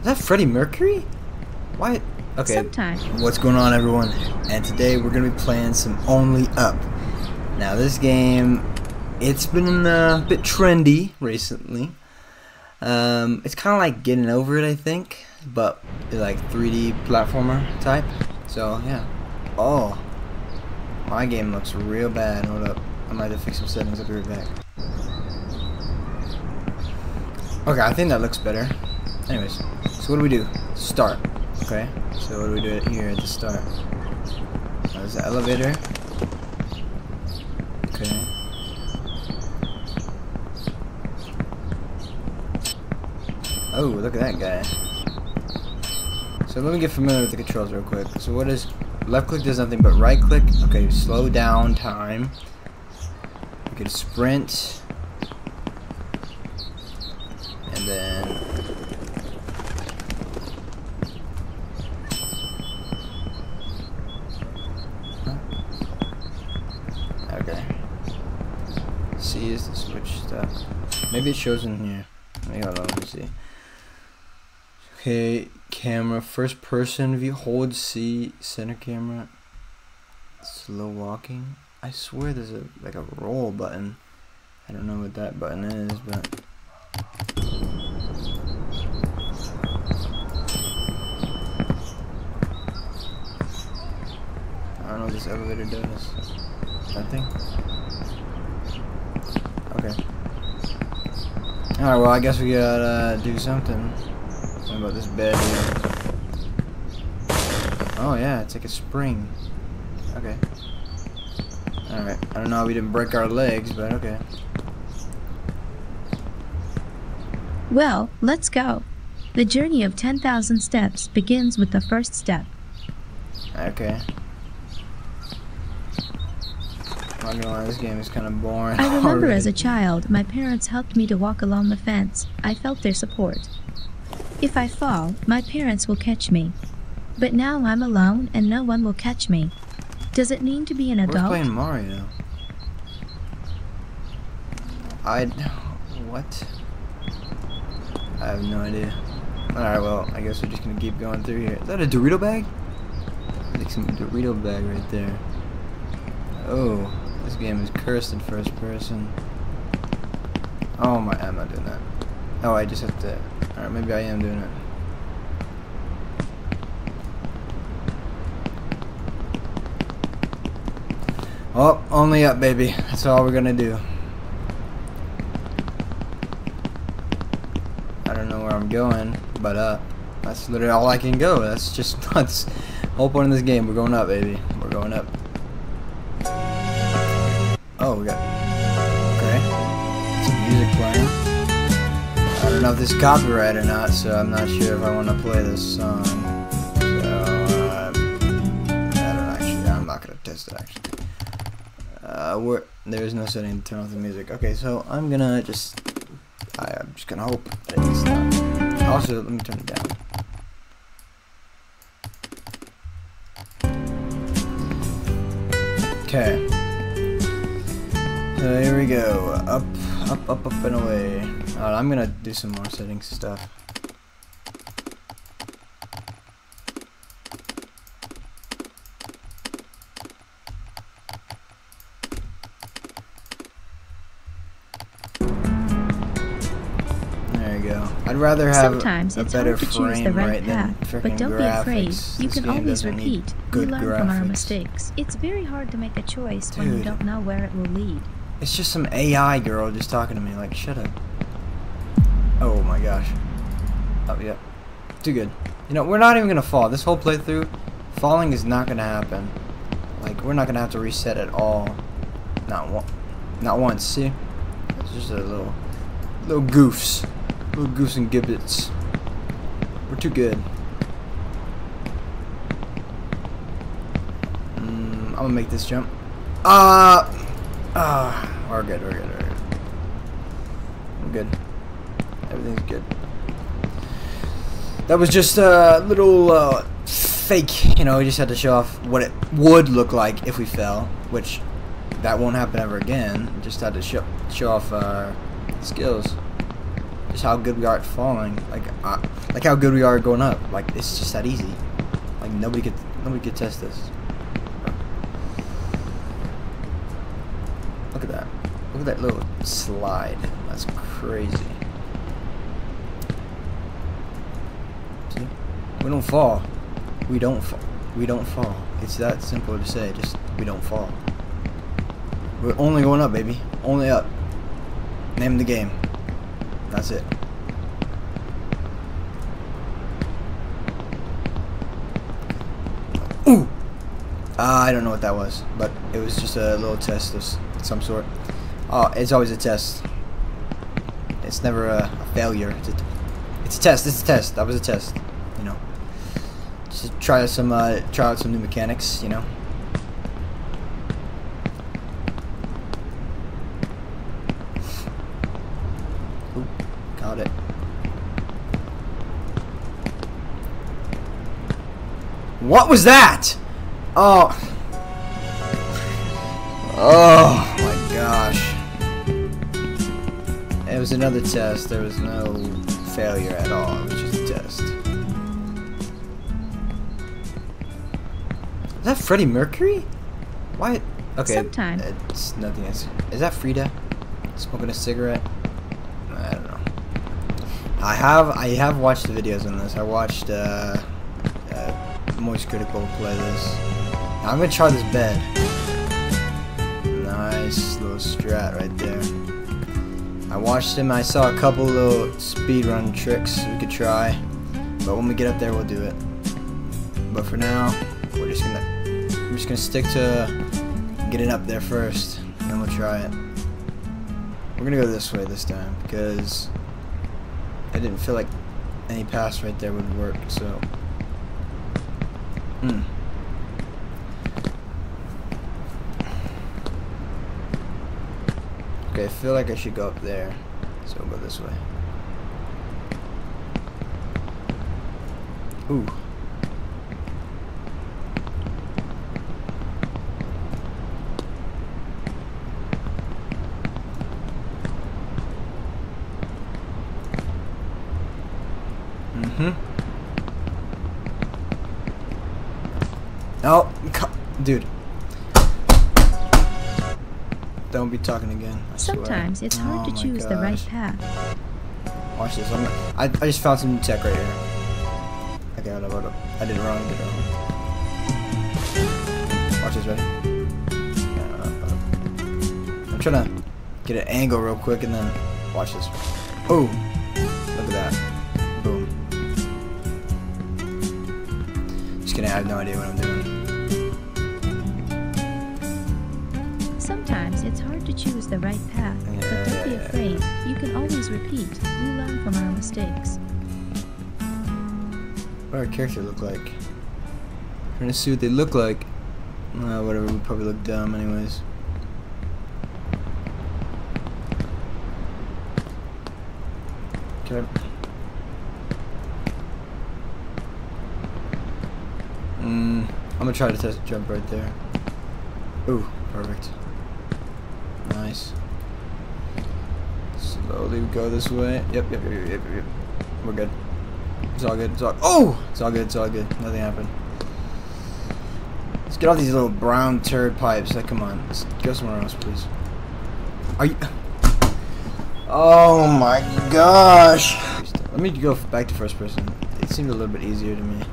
Is that Freddie Mercury? Why? Okay. Sometimes. What's going on, everyone? And today we're gonna be playing some Only Up. Now, this game, it's been uh, a bit trendy recently. Um, it's kind of like getting over it, I think, but like 3D platformer type. So yeah. Oh, my game looks real bad. Hold up, I might have to fix some settings. I'll be right back. Okay, I think that looks better. Anyways, what do we do? Start. Okay, so what do we do here at the start? There's the elevator. Okay. Oh, look at that guy. So let me get familiar with the controls real quick. So what is left click does nothing but right click. Okay, slow down time. We can sprint. And then Okay. C is the switch stuff. Maybe it shows in here. Maybe hold on, let me see. Okay, camera, first person view, hold C, center camera, slow walking. I swear there's a like a roll button. I don't know what that button is, but I don't know what this elevator does. Nothing. Okay. Alright, well I guess we gotta uh, do something. What about this bed here? Oh yeah, it's like a spring. Okay. Alright, I don't know how we didn't break our legs, but okay. Well, let's go. The journey of 10,000 steps begins with the first step. Okay. Not gonna lie, this game is kind of boring. I remember already. as a child, my parents helped me to walk along the fence. I felt their support. If I fall, my parents will catch me. But now I'm alone and no one will catch me. Does it mean to be an We're adult? playing Mario. I. What? I have no idea. Alright, well, I guess we're just gonna keep going through here. Is that a Dorito bag? Like some Dorito bag right there. Oh, this game is cursed in first person. Oh my, I'm not doing that. Oh, I just have to. Alright, maybe I am doing it. Oh, only up, baby. That's all we're gonna do. I don't know where I'm going, but up. That's literally all I can go. That's just that's whole point of this game. We're going up, baby. We're going up. Oh, we got okay. Some music playing. I don't know if this is copyright or not, so I'm not sure if I want to play this song. So uh, I don't actually. I'm not gonna test it actually. Uh, where there's no setting to turn off the music. Okay, so I'm gonna just. I, I'm just gonna hope that it's not. Also, let me turn it down. Okay. So here we go. Up, up, up, up and away. Alright, I'm gonna do some more settings stuff. There you go. I'd rather have Sometimes a it's better hard to choose frame the right right path, but don't be afraid. You This can always repeat. We learn from our mistakes. It's very hard to make a choice when you don't know where it will lead. It's just some AI girl just talking to me. Like, shut up. Oh my gosh. Oh, yeah. Too good. You know, we're not even gonna fall. This whole playthrough, falling is not gonna happen. Like, we're not gonna have to reset at all. Not one. Not once. See? It's just a little, little goofs, little goofs and gibbets. We're too good. Mm, I'm gonna make this jump. Uh, ah, we're good. We're good. We're good. We're good. Everything's good. That was just a little uh, fake, you know, we just had to show off what it would look like if we fell, which that won't happen ever again. Just had to show, show off our skills. just how good we are at falling. Like, uh, like how good we are going up. Like, it's just that easy. Like nobody could, nobody could test this. Look at that. Look at that little slide. That's crazy. See? We don't fall. We don't fall. We don't fall. It's that simple to say. Just we don't fall. We're only going up, baby. Only up. Name the game. That's it. Ooh! Uh, I don't know what that was, but it was just a little test of some sort. Oh, it's always a test. It's never a, a failure. It's a, it's a test. It's a test. That was a test. You know, just to try some, uh, try out some new mechanics. You know. Got it. What was that? Oh. Oh my gosh. It was another test. There was no failure at all. It was just a test. Is that Freddie Mercury? Why? Okay. Sometime. It's nothing. Is, is that Frida? Smoking a cigarette? I don't know. I have I have watched the videos on this. I watched uh, uh Moist Critikal play this. Now I'm gonna try this bed. Nice little strat right there. I watched him. I saw a couple little speed run tricks we could try, but when we get up there, we'll do it. But for now, we're just gonna we're just gonna stick to getting up there first, and we'll try it. We're gonna go this way this time because I didn't feel like any pass right there would work. So, hmm. Okay, I feel like I should go up there. So I'll go this way. Ooh. Mm-hmm. Oh, dude. Don't be talking again. I swear. Sometimes it's hard Oh to choose the right path. Watch this. I'm, I, I just found some new tech right here. Okay, hold up, hold up. I did it wrong. I did it wrong. Watch this, ready? Uh, I'm trying to get an angle real quick and then watch this. Oh, look at that. Boom. Just kidding. I have no idea what I'm doing. It's hard to choose the right path, but don't be afraid. You can always repeat. We learn from our mistakes. What our character look like? Trying to see what they look like. Uh, whatever. We probably look dumb, anyways. I? Mm, I'm gonna try to test jump right there. Ooh, perfect. Nice. Slowly go this way. Yep, yep, yep, yep, yep. We're good. It's all good. It's all. Oh, it's all good. It's all good. Nothing happened. Let's get off these little brown turd pipes. Like, come on. Let's go somewhere else, please. Are you? Oh my gosh. Let me go back to first person. It seemed a little bit easier to me.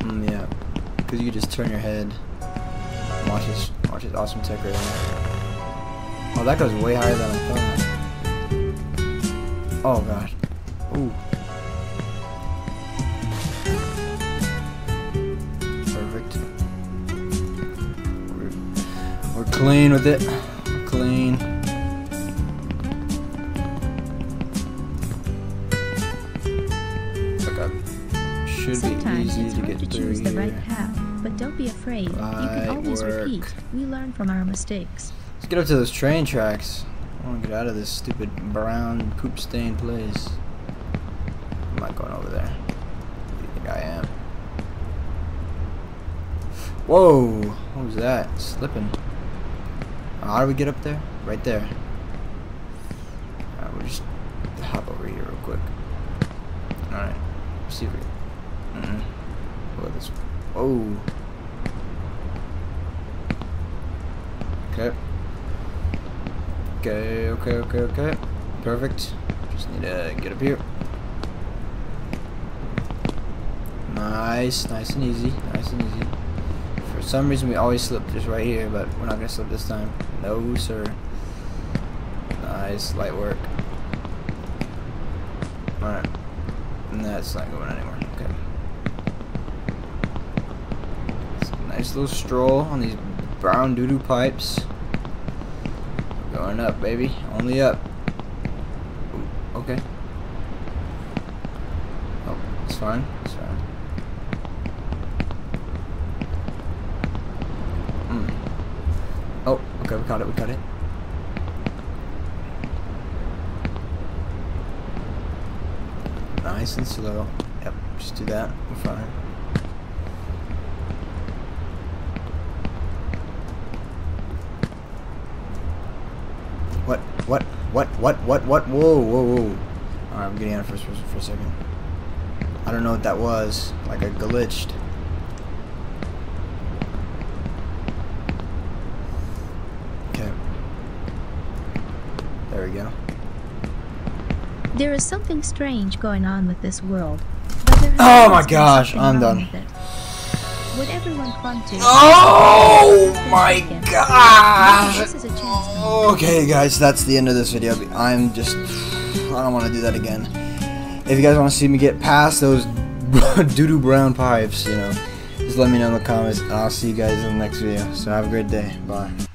Mm, yeah. Because you just turn your head. Watch this. Watch this awesome tech right. Oh, that goes way higher than I thought. Oh gosh. Ooh. Perfect. We're, we're clean with it. Clean. Should Sometimes be easy to get to through the here. But don't be afraid. you can always work. repeat. We learn from our mistakes. Let's get up to those train tracks. I want to get out of this stupid brown poop stained place. I'm not going over there. Who do you think I am? Whoa! What was that? Slipping. Oh, how do we get up there? Right there. Alright, we'll just hop over here real quick. Alright. See if we. Mm -mm. This. Oh. Okay. Okay, okay, okay, okay. Perfect. Just need to get up here. Nice, nice and easy, nice and easy. For some reason we always slip just right here, but we're not gonna slip this time. No, sir. Nice, light work. Alright. And that's not going anywhere. Okay. Nice little stroll on these brown doo-doo pipes. Going up, baby. Only up. Ooh, okay. Oh, it's fine. It's fine. Mm. Oh, okay, we caught it, we caught it. Nice and slow. Yep, just do that. We're fine. What? What? What? What? What? What? Whoa, whoa, whoa. Alright, I'm getting out of first person for a second. I don't know what that was. Like I glitched. Okay. There we go. There is something strange going on with this world. But there Oh my gosh, I'm done. With it. What everyone clung to. Oh my taken. gosh! This is a chance. now. Okay, guys, that's the end of this video. I'm just, I don't want to do that again. If you guys want to see me get past those doo-doo brown pipes, you know, just let me know in the comments, and I'll see you guys in the next video. So have a great day. Bye.